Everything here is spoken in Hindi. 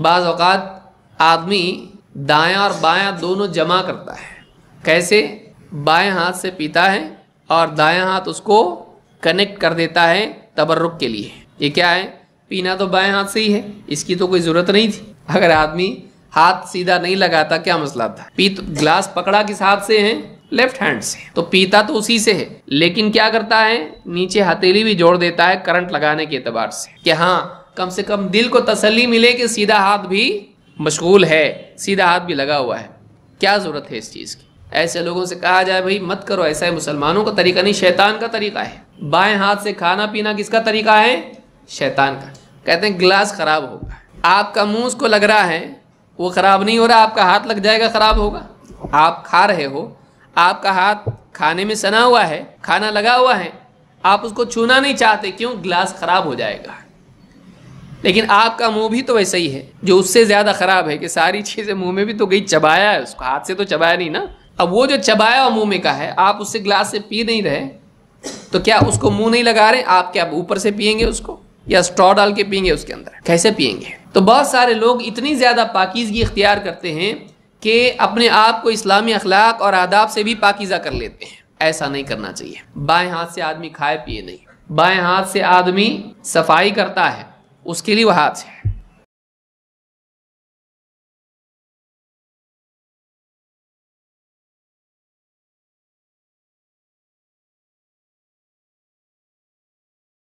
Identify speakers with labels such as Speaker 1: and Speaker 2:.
Speaker 1: बाज़ अवक़ात आदमी दायां और बायां दोनों जमा करता है। कैसे? बाएँ हाथ से पीता है और दायां हाथ उसको कनेक्ट कर देता है तबर्रुक के लिए। ये क्या है? पीना तो बाएँ हाथ से ही है, इसकी तो कोई ज़रूरत नहीं थी। अगर आदमी हाथ सीधा नहीं लगाता, क्या मसला था? पी तो ग्लास पकड़ा किस हाथ से है? लेफ़्ट हैंड से। तो पीता तो उसी से है। लेकिन क्या करता है? नीचे हथेली भी जोड़ देता है करंट लगाने के एतबार से। कि हाँ कम से कम दिल को तसल्ली मिले कि सीधा हाथ भी मशगूल है, सीधा हाथ भी लगा हुआ है। क्या ज़रूरत है इस चीज़ की? ऐसे लोगों से कहा जाए भाई, मत करो। ऐसा है मुसलमानों का तरीका नहीं, शैतान का तरीका है। बाएँ हाथ से खाना पीना किसका तरीका है? शैतान का। कहते हैं, गिलास खराब होगा। आपका मुँह उसको लग रहा है, वो ख़राब नहीं हो रहा, आपका हाथ लग जाएगा ख़राब होगा। आप खा रहे हो आपका हाथ खाने में सना हुआ है, खाना लगा हुआ है, आप उसको छूना नहीं चाहते, क्यों? गिलास ख़राब हो जाएगा। लेकिन आपका मुँह भी तो वैसा ही है, जो उससे ज़्यादा ख़राब है कि सारी चीज़ें मुँह में भी तो गई, चबाया है उसको, हाथ से तो चबाया नहीं ना। अब वो जो चबाया हुआ मुँह में का है, आप उससे गिलास से पी नहीं रहे तो क्या उसको मुँह नहीं लगा रहे? आप क्या ऊपर से पियेंगे उसको, या स्ट्रॉ डाल के पियेंगे उसके अंदर? कैसे पियेंगे? तो बहुत सारे लोग इतनी ज़्यादा पाकिजगी इख्तियार करते हैं कि अपने आप को इस्लामी अखलाक और आदाब से भी पाकिज़ा कर लेते हैं। ऐसा नहीं करना चाहिए। बाएँ हाथ से आदमी खाए पिए नहीं। बाएँ हाथ से आदमी सफ़ाई करता है, उसके लिए वह हाथ है।